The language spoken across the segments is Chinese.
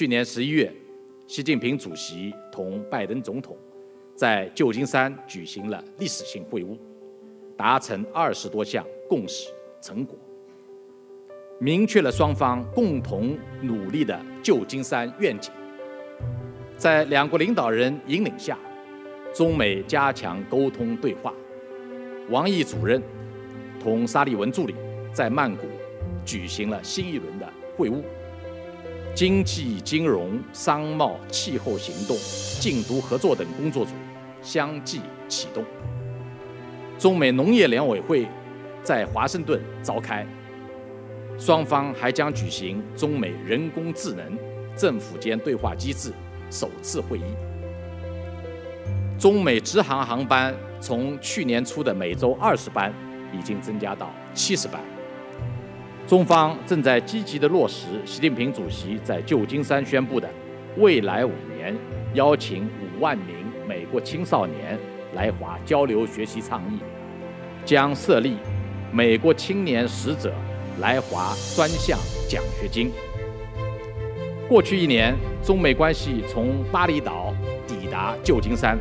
去年十一月，习近平主席同拜登总统在旧金山举行了历史性会晤，达成二十多项共识成果，明确了双方共同努力的旧金山愿景。在两国领导人引领下，中美加强沟通对话。王毅主任同沙利文助理在曼谷举行了新一轮的会晤。经济、金融、商贸、气候行动、禁毒合作等工作组相继启动。中美农业联委会在华盛顿召开，双方还将举行中美人工智能政府间对话机制首次会议。中美直航航班从去年初的每周二十班，已经增加到七十班。中方正在积极地落实习近平主席在旧金山宣布的未来五年邀请五万名美国青少年来华交流学习倡议，将设立美国青年使者来华专项奖学金。过去一年，中美关系从巴厘岛抵达旧金山，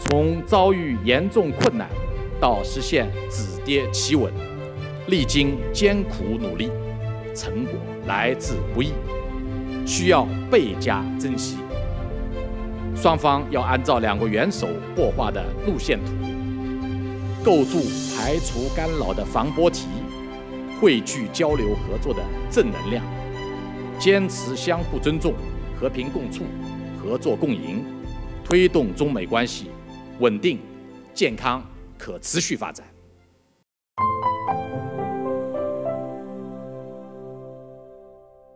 从遭遇严重困难到实现止跌企稳。历经艰苦努力，成果来之不易，需要倍加珍惜。双方要按照两国元首擘画的路线图，构筑排除干扰的防波堤，汇聚交流合作的正能量，坚持相互尊重、和平共处、合作共赢，推动中美关系稳定、健康、可持续发展。